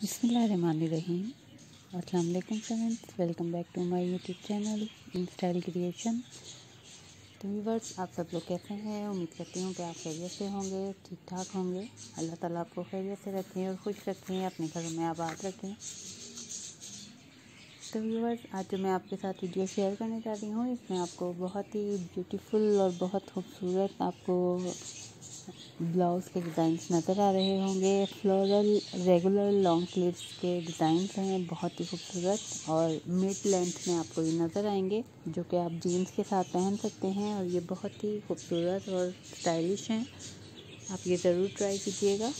बिस्मिल्लाहिर्रहमानिर्रहीम। अस्सलाम वालेकुम friends, welcome back to my YouTube channel in style creation तो व्यूवर्स, आप सब लोग कैसे हैं? उम्मीद करती हूँ कि आप खैरियत से होंगे ठीक ठाक होंगे। अल्लाह ताला आपको खैरियत से रखें और खुश रखें, अपने घरों में आबाद रखें। तो व्यूवर्स, आज जो मैं आपके साथ वीडियो शेयर करने जा रही हूँ, इसमें आपको बहुत ही ब्यूटीफुल और बहुत खूबसूरत आपको ब्लाउज़ के डिज़ाइंस नज़र आ रहे होंगे। फ्लोरल, रेगुलर लॉन्ग स्लीव्स के डिज़ाइंस हैं, बहुत ही खूबसूरत और मिड लेंथ में आपको ये नज़र आएँगे, जो कि आप जीन्स के साथ पहन सकते हैं और ये बहुत ही खूबसूरत और स्टाइलिश हैं। आप ये ज़रूर ट्राई कीजिएगा।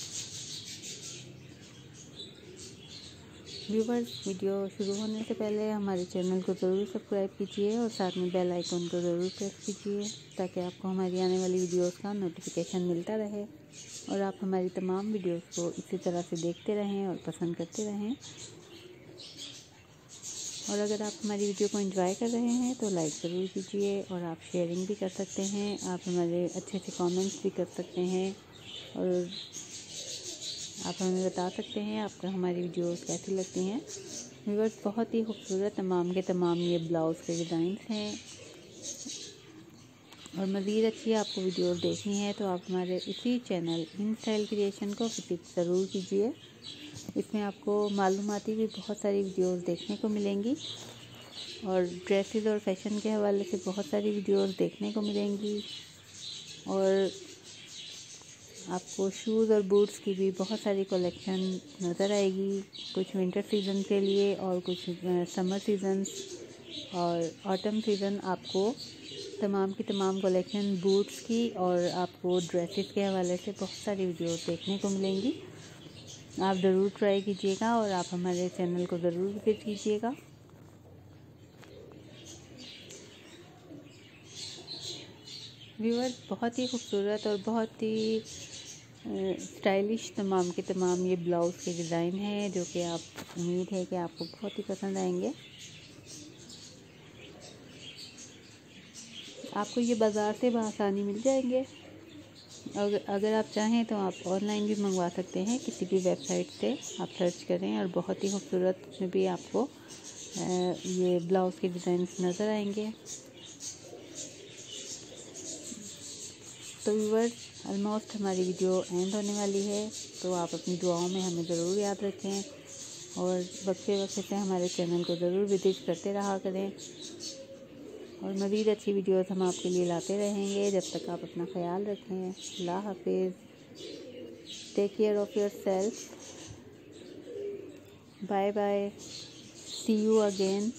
व्यूवर्स वीडियो शुरू होने से पहले हमारे चैनल को ज़रूर सब्सक्राइब कीजिए और साथ में बेल आइकन को ज़रूर प्रेस कीजिए, ताकि आपको हमारी आने वाली वीडियोस का नोटिफिकेशन मिलता रहे। और आप हमारी तमाम वीडियोस को इसी तरह से देखते रहें और पसंद करते रहें। और अगर आप हमारी वीडियो को एंजॉय कर रहे हैं तो लाइक ज़रूर कीजिए और आप शेयरिंग भी कर सकते हैं। आप हमारे अच्छे अच्छे कमेंट्स भी कर सकते हैं। और आप हमें बता सकते हैं, आपको हमारी वीडियोस कैसी लगती हैं। व्यूवर्स बहुत ही खूबसूरत तमाम के तमाम ये ब्लाउज़ के डिज़ाइंस हैं। और मज़ीद अच्छी आपको वीडियोस देखनी है तो आप हमारे इसी चैनल इन स्टाइल क्रिएशन को विज़िट ज़रूर कीजिए। इसमें आपको मालूमती भी बहुत सारी वीडियोस देखने को मिलेंगी। और ड्रेसेस और फ़ैशन के हवाले से बहुत सारी वीडियोस देखने को मिलेंगी। और आपको शूज़ और बूट्स की भी बहुत सारी कलेक्शन नज़र आएगी। कुछ विंटर सीज़न के लिए और कुछ समर सीज़न्स और ऑटम सीज़न आपको तमाम की तमाम कलेक्शन बूट्स की और आपको ड्रेसेस के हवाले से बहुत सारी वीडियो देखने को मिलेंगी। आप ज़रूर ट्राई कीजिएगा और आप हमारे चैनल को ज़रूर विज़िट कीजिएगा। व्यूअर बहुत ही खूबसूरत और बहुत ही स्टाइलिश तमाम के तमाम ये ब्लाउज़ के डिज़ाइन हैं, जो कि आप, उम्मीद है कि आपको बहुत ही पसंद आएँगे। आपको ये बाज़ार से बसानी मिल जाएँगे। अगर अगर आप चाहें तो आप ऑनलाइन भी मंगवा सकते हैं, किसी भी वेबसाइट से आप सर्च करें और बहुत ही खूबसूरत में भी आपको ये ब्लाउज़ के डिज़ाइन नज़र आएँगे। तो व्यूवर्स ऑलमोस्ट हमारी वीडियो एंड होने वाली है तो आप अपनी दुआओं में हमें ज़रूर याद रखें और वक्फे वक्फे से हमारे चैनल को ज़रूर विज़िट करते रहा करें। और मज़ीद अच्छी वीडियोस हम आपके लिए लाते रहेंगे, जब तक आप अपना ख्याल रखें। अल्लाह हाफिज़। Take care of yourself bye bye see you again